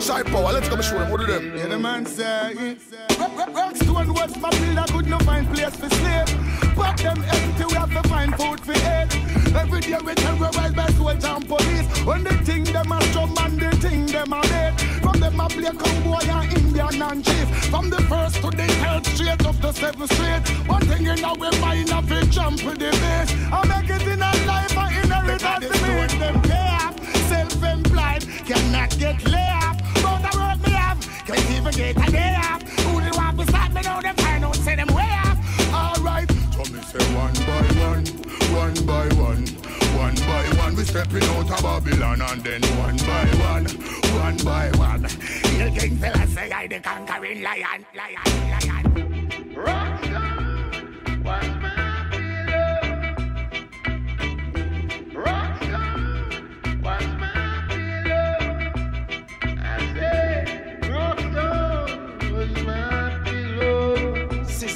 Shy power, let's come show them. What do them? Yeah, the man say. West could no find place for sleep. Them empty, we have to find food for eat. Every day we terrorize by soldiers and police. When they think them they think them dead. From and Indian and chief. From the first to the straight up the seventh street. One thing in our mind, I feel jump with the. I make it in a life, a day off. Who want to me them find out, say them way off. Alright, so me say one by one, one by one. One by one, we stepping out of Babylon and then one by one, one by one. King Selassie I the conquering lion, lion, lion. Rockstar,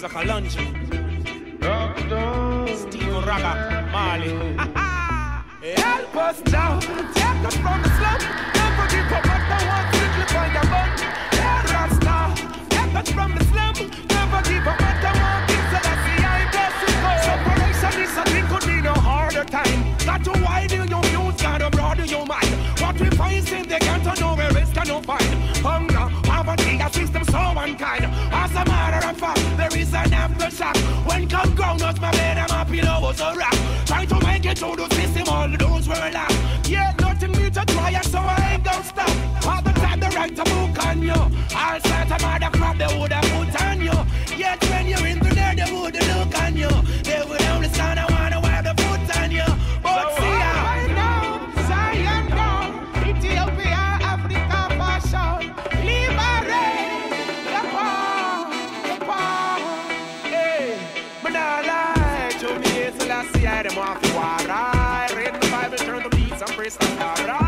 Kalonji, Steve Raga, Marley. Eh. Help us now, take us from the slum. Never give up, but no one quickly find a bun. Yeah, Rasta, take us from the slum. Never give up, but no one gives a see I bless you go. Separation is a thing could be no harder time. Got to widen your views, gotta broaden your mind. What we find in they can't know where it's gonna find. Hunger, poverty, a system so unkind. As a matter of fact, an aftershock. When come groundnuts, my bed and my pillow was a rock. Trying to make it through the system, all those were locked. Yeah, nothing new to try, and so I ain't gonna stop. All the time, the right to book on you. All sorts of mother see how them off war. I read the Bible, turn the beats and praise the Lord.